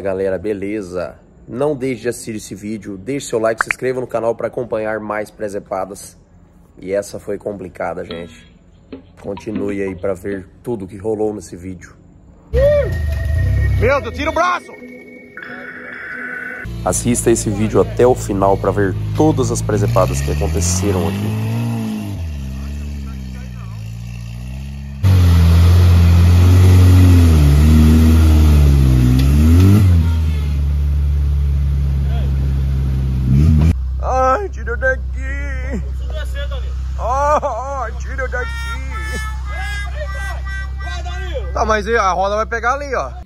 galera, beleza? Não deixe de assistir esse vídeo, deixe seu like, se inscreva no canal para acompanhar mais presepadas. E essa foi complicada, gente. Continue aí para ver tudo que rolou nesse vídeo. Meu Deus, tira o braço! Assista esse vídeo até o final para ver todas as presepadas que aconteceram aqui. Ai, tira daqui! Ai, tira daqui! Tá, mas a roda vai pegar ali, ó.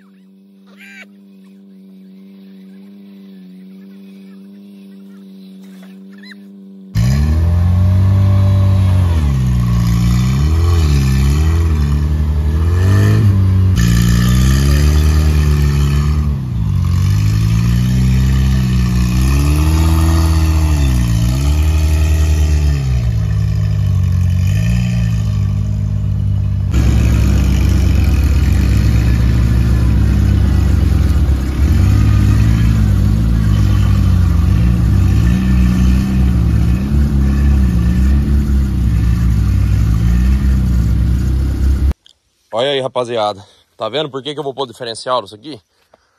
Olha aí, rapaziada. Tá vendo por que, que eu vou pôr diferencial nisso aqui?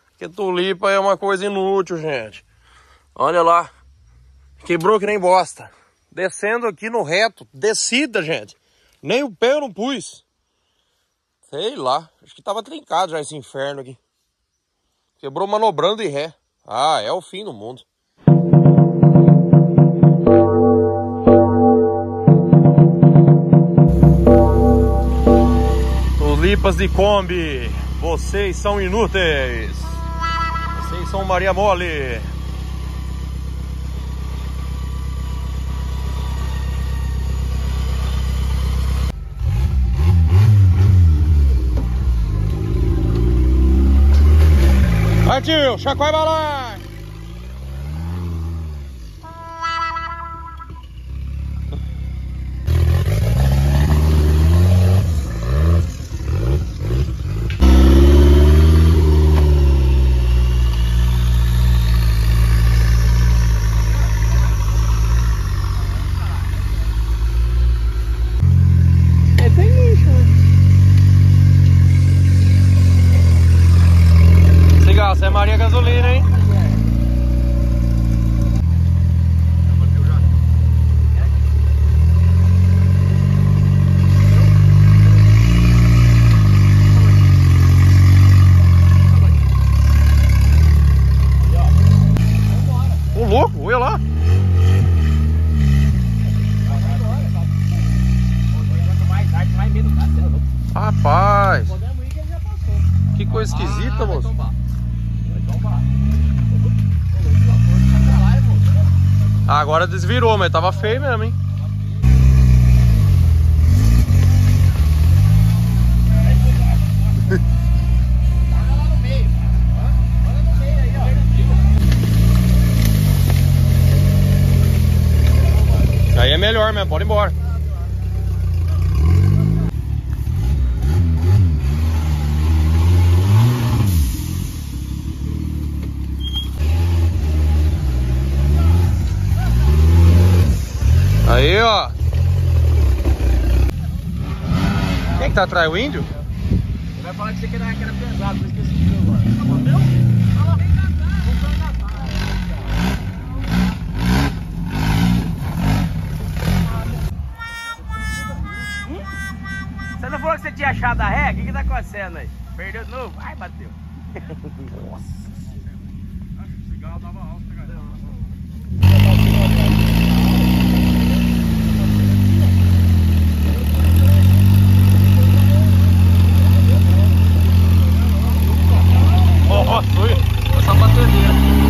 Porque tulipa é uma coisa inútil, gente. Olha lá. Quebrou que nem bosta. Descendo aqui no reto. Descida, gente. Nem o pé eu não pus. Sei lá. Acho que tava trincado já esse inferno aqui. Quebrou manobrando e ré. Ah, é o fim do mundo. Tulipas de Kombi, vocês são inúteis. Vocês são Maria Mole. Partiu, chacoalha balai. Cigarro, você é Maria Gasolina, hein? Ô louco, olha lá. Rapaz, que coisa esquisita, moço. Ah, agora desvirou, mas tava feio mesmo, hein? Mesmo, pode ir embora. Aí, ó. Quem que tá atrás? O índio? Vai falar que você quer que era pesado, por isso que eu esqueci agora. Meu? Você não falou que você tinha achado a ré? O que que tá acontecendo aí? Perdeu de novo? Ai, bateu. Ó, foi essa bateria.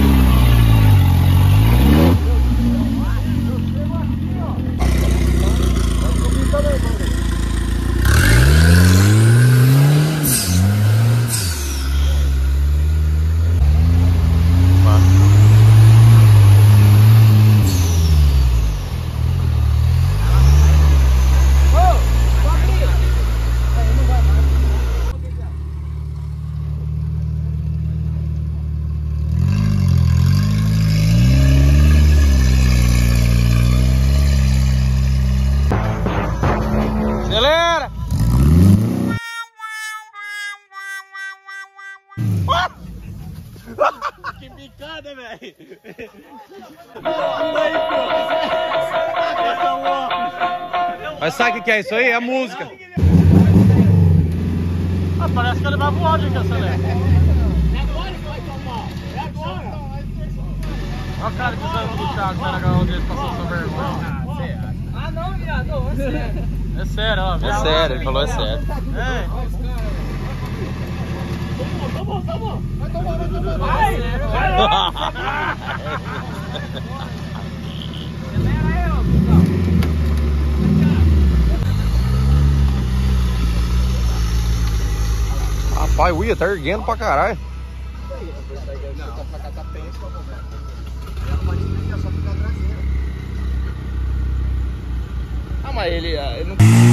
Velho. Mas sabe o que, que é isso aí? É música. Ah, parece que ele vai voar de que acelera. Olha o cara que usando do Thiago, será que é onde ele passou sua vergonha? Ah, não, viado. É sério. É sério, ó. É sério, ele falou é sério. É. Vai, vai lá. Rapaz, o Ia tá erguendo pra caralho. Ah, mas ele, ele não...